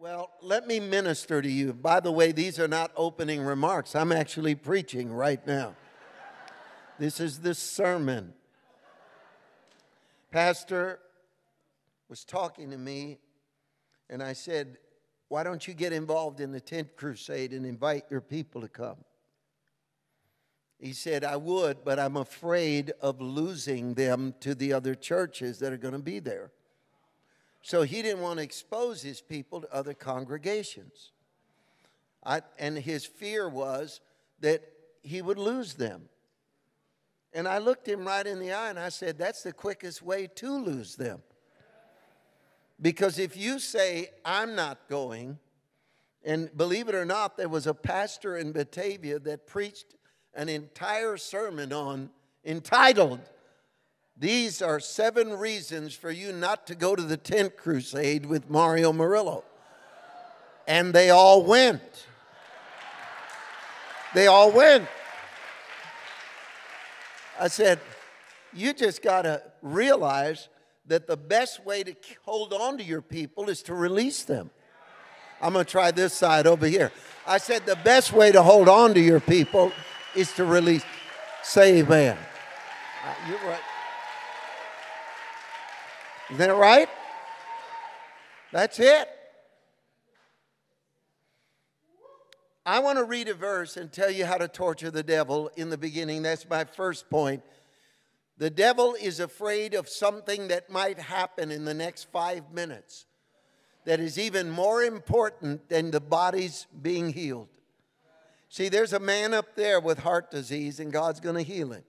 Well, let me minister to you. By the way, these are not opening remarks. I'm actually preaching right now. This is the sermon. Pastor was talking to me, and I said, Why don't you get involved in the tent crusade and invite your people to come? He said, I would, but I'm afraid of losing them to the other churches that are going to be there. So he didn't want to expose his people to other congregations. I, and his fear was that he would lose them. And I looked him right in the eye and I said, That's the quickest way to lose them. Because if you say, I'm not going, and believe it or not, there was a pastor in Batavia that preached an entire sermon on entitled these are seven reasons for you not to go to the tent crusade with Mario Murillo. And they all went. They all went. I said, You just got to realize that the best way to hold on to your people is to release them. I'm going to try this side over here. I said, The best way to hold on to your people is to release. Say amen. Uh, you're right. Is that right? That's it. I want to read a verse and tell you how to torture the devil in the beginning. That's my first point. The devil is afraid of something that might happen in the next five minutes that is even more important than the body's being healed. See, there's a man up there with heart disease, and God's going to heal him.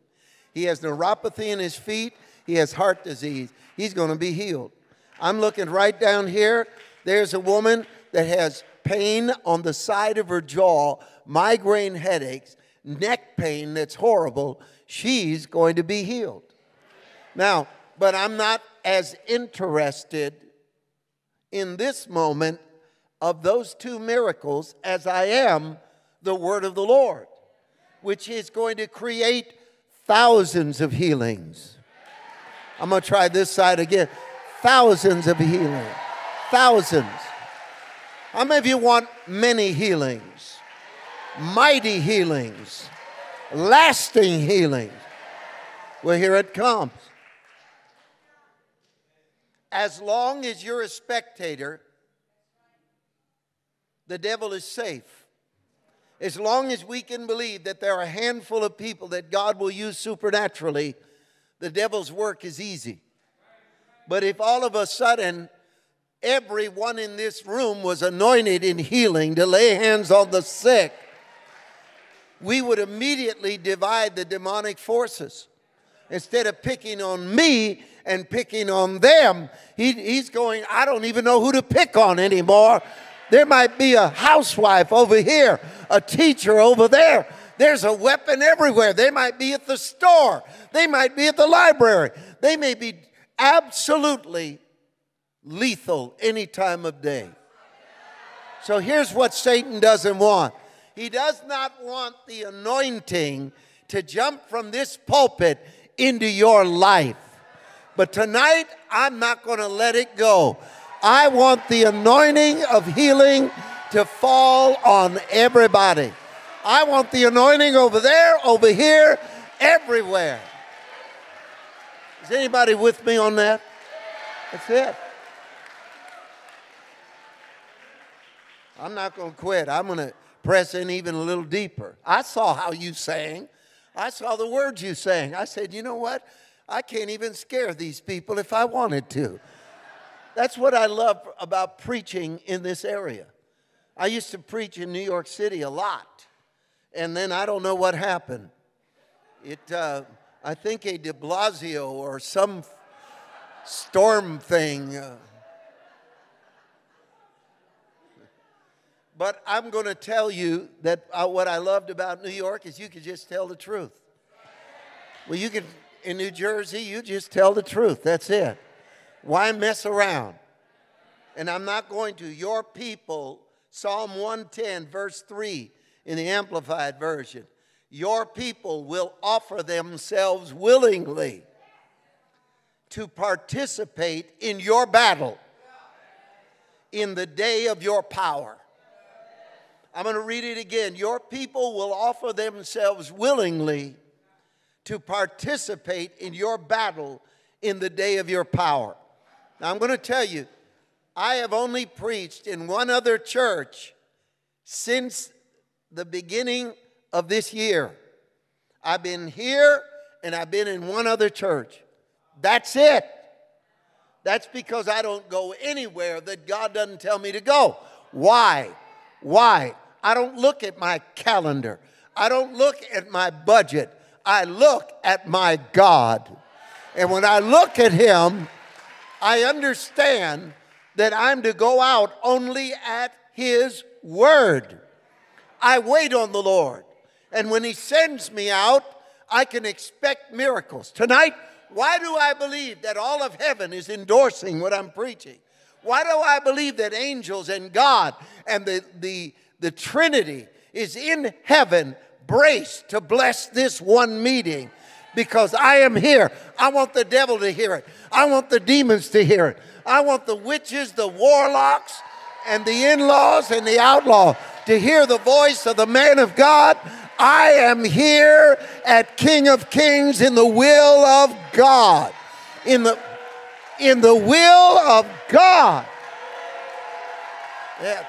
He has neuropathy in his feet, he has heart disease. He's going to be healed. I'm looking right down here. There's a woman that has pain on the side of her jaw, migraine headaches, neck pain that's horrible. She's going to be healed. Now, but I'm not as interested in this moment of those two miracles as I am the word of the Lord, which is going to create thousands of healings. I'm going to try this side again. Thousands of healings. Thousands. How many of you want many healings? Mighty healings. Lasting healings. Well, here it comes. As long as you're a spectator, the devil is safe. As long as we can believe that there are a handful of people that God will use supernaturally, the devil's work is easy. But if all of a sudden everyone in this room was anointed in healing to lay hands on the sick, we would immediately divide the demonic forces. Instead of picking on me and picking on them, he, he's going, I don't even know who to pick on anymore. There might be a housewife over here, a teacher over there there's a weapon everywhere. They might be at the store, they might be at the library, they may be absolutely lethal any time of day. So here's what Satan doesn't want he does not want the anointing to jump from this pulpit into your life. But tonight, I'm not going to let it go. I want the anointing of healing to fall on everybody. I want the anointing over there, over here, everywhere. Is anybody with me on that? That's it. I'm not going to quit. I'm going to press in even a little deeper. I saw how you sang. I saw the words you sang. I said, you know what? I can't even scare these people if I wanted to. That's what I love about preaching in this area. I used to preach in New York City a lot and then I don't know what happened. It, uh, I think a de Blasio or some storm thing. Uh, but I'm going to tell you that uh, what I loved about New York is you could just tell the truth. Well, you can, in New Jersey, you just tell the truth. That's it. Why mess around? And I'm not going to. Your people, Psalm 110, verse 3 in the Amplified Version. Your people will offer themselves willingly to participate in your battle. in the day of your power. I'm going to read it again. Your people will offer themselves willingly to participate in your battle in the day of your power. Now, I'm going to tell you, I have only preached in one other church since the beginning of this year. I've been here and I've been in one other church. That's it. That's because I don't go anywhere that God doesn't tell me to go. Why? Why? I don't look at my calendar. I don't look at my budget. I look at my God. And when I look at Him, I understand that I'm to go out only at His word. I wait on the Lord. And when He sends me out, I can expect miracles. Tonight, why do I believe that all of heaven is endorsing what I'm preaching? Why do I believe that angels and God and the, the, the Trinity is in heaven braced to bless this one meeting? Because I am here. I want the devil to hear it. I want the demons to hear it. I want the witches, the warlocks, and the in laws and the outlaw to hear the voice of the man of God. I am here at King of Kings in the will of God. In the, in the will of God. Yeah.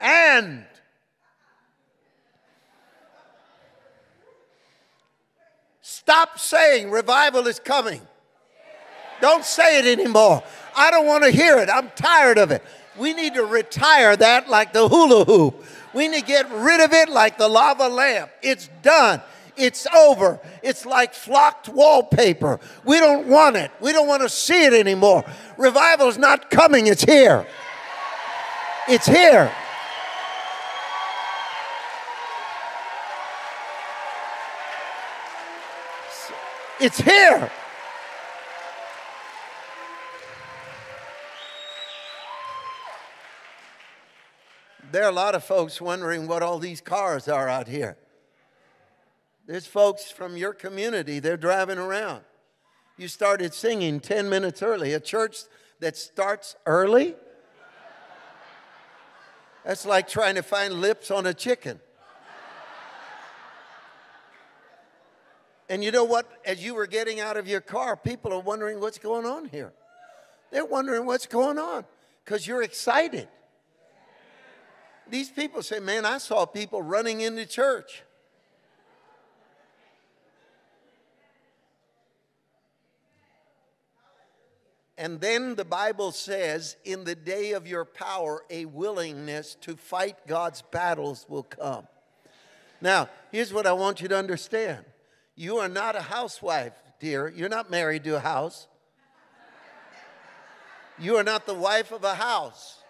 And stop saying revival is coming. Don't say it anymore. I don't want to hear it. I'm tired of it. We need to retire that like the hula hoop. We need to get rid of it like the lava lamp. It's done. It's over. It's like flocked wallpaper. We don't want it. We don't want to see it anymore. Revival is not coming, it's here. It's here. It's here. There are a lot of folks wondering what all these cars are out here. There's folks from your community, they're driving around. You started singing 10 minutes early. A church that starts early? That's like trying to find lips on a chicken. And you know what? As you were getting out of your car, people are wondering what's going on here. They're wondering what's going on because you're excited. These people say, Man, I saw people running into church. And then the Bible says, in the day of your power, a willingness to fight God's battles will come. Now, here's what I want you to understand you are not a housewife, dear. You're not married to a house. You are not the wife of a house.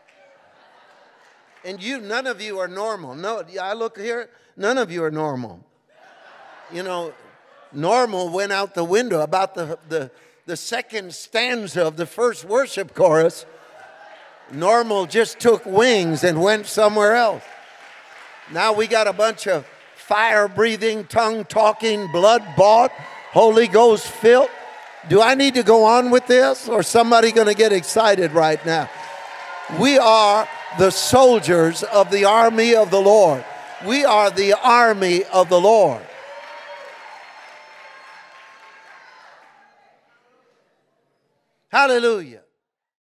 And you, none of you are normal. No, I look here, none of you are normal. You know, normal went out the window about the, the, the second stanza of the first worship chorus. Normal just took wings and went somewhere else. Now we got a bunch of fire breathing, tongue talking, blood bought, Holy Ghost filled. Do I need to go on with this or somebody going to get excited right now? We are the soldiers of the army of the Lord. We are the army of the Lord. Hallelujah.